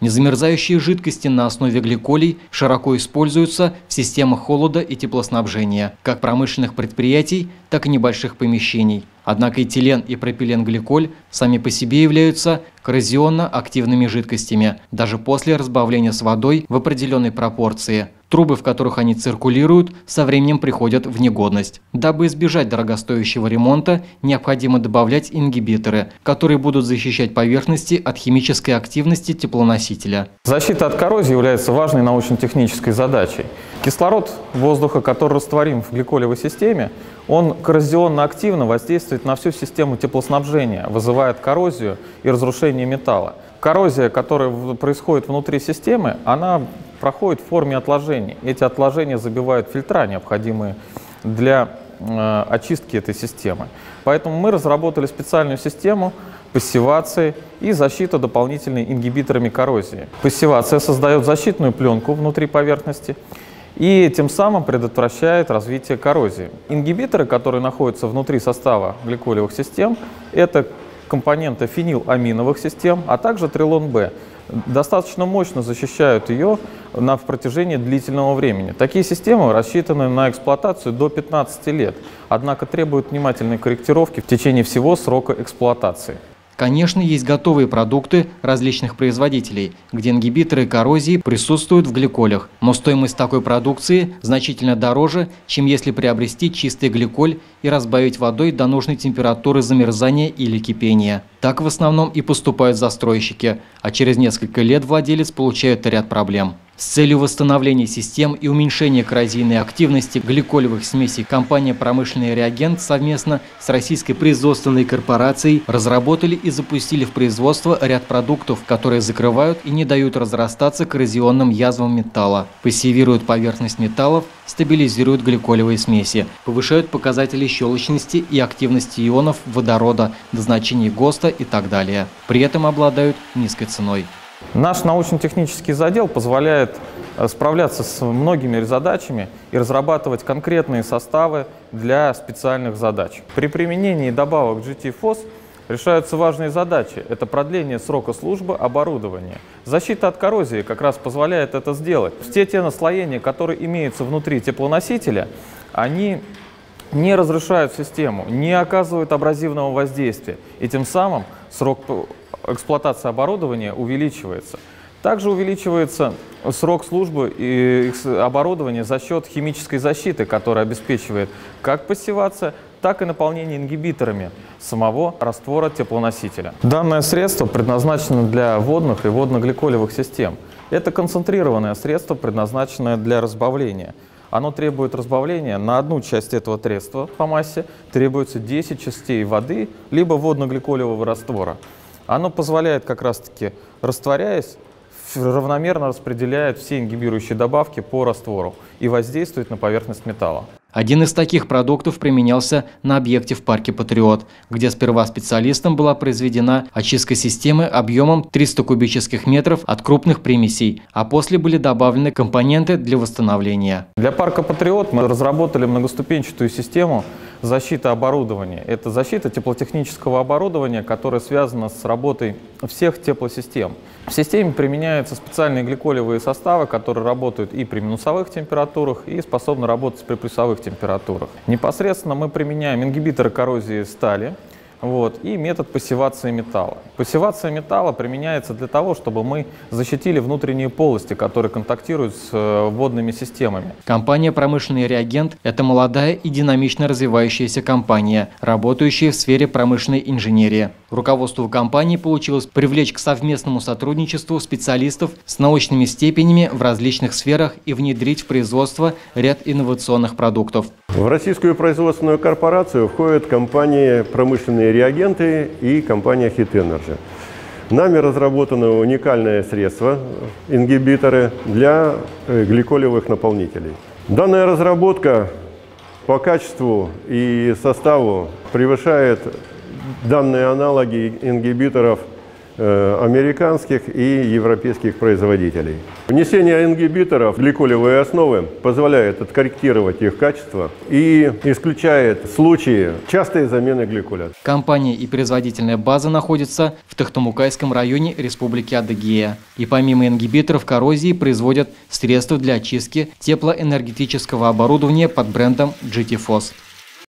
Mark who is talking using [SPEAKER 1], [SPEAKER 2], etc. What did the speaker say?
[SPEAKER 1] Незамерзающие жидкости на основе гликолей широко используются в системах холода и теплоснабжения, как промышленных предприятий, так и небольших помещений. Однако этилен и пропиленгликоль сами по себе являются коррозионно-активными жидкостями, даже после разбавления с водой в определенной пропорции. Трубы, в которых они циркулируют, со временем приходят в негодность. Дабы избежать дорогостоящего ремонта, необходимо добавлять ингибиторы, которые будут защищать поверхности от химической активности теплоносителя.
[SPEAKER 2] Защита от коррозии является важной научно-технической задачей. Кислород воздуха, который растворим в гликолевой системе, он коррозионно активно воздействует на всю систему теплоснабжения, вызывает коррозию и разрушение металла. Коррозия, которая происходит внутри системы, она проходит в форме отложений. Эти отложения забивают фильтра, необходимые для э, очистки этой системы. Поэтому мы разработали специальную систему пассивации и защиты дополнительными ингибиторами коррозии. Пассивация создает защитную пленку внутри поверхности, и тем самым предотвращает развитие коррозии. Ингибиторы, которые находятся внутри состава гликолевых систем, это компоненты фениламиновых систем, а также трилон-Б. Достаточно мощно защищают ее на в протяжении длительного времени. Такие системы рассчитаны на эксплуатацию до 15 лет, однако требуют внимательной корректировки в течение всего срока эксплуатации.
[SPEAKER 1] Конечно, есть готовые продукты различных производителей, где ингибиторы коррозии присутствуют в гликолях, но стоимость такой продукции значительно дороже, чем если приобрести чистый гликоль и разбавить водой до нужной температуры замерзания или кипения. Так в основном и поступают застройщики, а через несколько лет владелец получает ряд проблем. С целью восстановления систем и уменьшения коррозийной активности гликолевых смесей компания «Промышленный реагент» совместно с российской производственной корпорацией разработали и запустили в производство ряд продуктов, которые закрывают и не дают разрастаться коррозионным язвам металла, пассивируют поверхность металлов, стабилизируют гликолевые смеси, повышают показатели щелочности и активности ионов водорода до значений ГОСТа и так далее. При этом обладают низкой ценой.
[SPEAKER 2] Наш научно-технический задел позволяет э, справляться с многими задачами и разрабатывать конкретные составы для специальных задач. При применении добавок GT-FOS решаются важные задачи. Это продление срока службы оборудования. Защита от коррозии как раз позволяет это сделать. Все те наслоения, которые имеются внутри теплоносителя, они не разрушают систему, не оказывают абразивного воздействия. И тем самым срок эксплуатации оборудования увеличивается. Также увеличивается срок службы и оборудования за счет химической защиты, которая обеспечивает как пассивация, так и наполнение ингибиторами самого раствора теплоносителя. Данное средство предназначено для водных и водно-гликолевых систем. Это концентрированное средство, предназначенное для разбавления. Оно требует разбавления на одну часть этого средства по массе требуется 10 частей воды либо водно-гликолевого раствора. Оно позволяет как раз-таки, растворяясь, равномерно распределяет все ингибирующие добавки по раствору и воздействует на поверхность металла.
[SPEAKER 1] Один из таких продуктов применялся на объекте в парке «Патриот», где сперва специалистам была произведена очистка системы объемом 300 кубических метров от крупных примесей, а после были добавлены компоненты для восстановления.
[SPEAKER 2] Для парка «Патриот» мы разработали многоступенчатую систему защиты оборудования. Это защита теплотехнического оборудования, которая связана с работой всех теплосистем. В системе применяются специальные гликолевые составы, которые работают и при минусовых температурах, и способны работать при плюсовых температурах. Непосредственно мы применяем ингибиторы коррозии стали, вот, и метод пассивации металла. Пассивация металла применяется для того, чтобы мы защитили внутренние полости, которые контактируют с э, водными системами.
[SPEAKER 1] Компания «Промышленный реагент» — это молодая и динамично развивающаяся компания, работающая в сфере промышленной инженерии. Руководству компании получилось привлечь к совместному сотрудничеству специалистов с научными степенями в различных сферах и внедрить в производство ряд инновационных продуктов.
[SPEAKER 3] В российскую производственную корпорацию входят компании «Промышленные реагенты» и компания «Hit Energy». Нами разработано уникальное средство, ингибиторы для э, гликолевых наполнителей. Данная разработка по качеству и составу превышает данные аналоги ингибиторов американских и европейских производителей. Внесение ингибиторов в гликолевые основы позволяет откорректировать их качество и исключает случаи частой замены гликоля.
[SPEAKER 1] Компания и производительная база находятся в Тахтамукайском районе Республики Адыгея. И помимо ингибиторов коррозии производят средства для очистки теплоэнергетического оборудования под брендом GT-FOS.